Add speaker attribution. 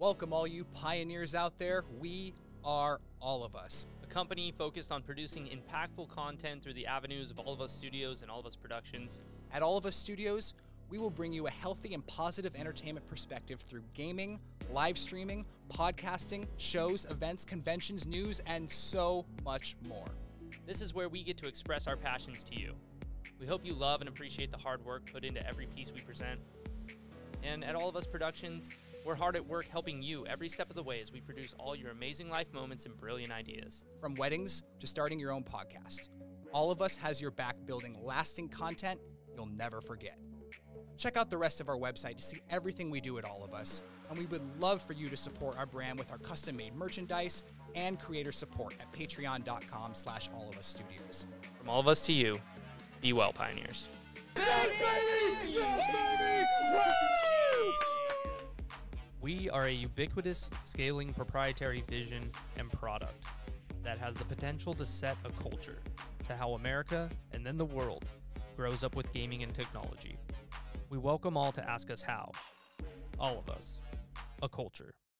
Speaker 1: Welcome, all you pioneers out there. We are all of us.
Speaker 2: A company focused on producing impactful content through the avenues of All of Us Studios and All of Us Productions.
Speaker 1: At All of Us Studios, we will bring you a healthy and positive entertainment perspective through gaming, live streaming, podcasting, shows, events, conventions, news, and so much more.
Speaker 2: This is where we get to express our passions to you. We hope you love and appreciate the hard work put into every piece we present. And at All of Us Productions, we're hard at work helping you every step of the way as we produce all your amazing life moments and brilliant ideas.
Speaker 1: From weddings to starting your own podcast, All of Us has your back building lasting content you'll never forget. Check out the rest of our website to see everything we do at All of Us, and we would love for you to support our brand with our custom-made merchandise and creator support at patreon.com slash all of us studios.
Speaker 2: From all of us to you, be well, pioneers. We are a ubiquitous, scaling proprietary vision and product that has the potential to set a culture to how America and then the world grows up with gaming and technology. We welcome all to ask us how. All of us. A culture.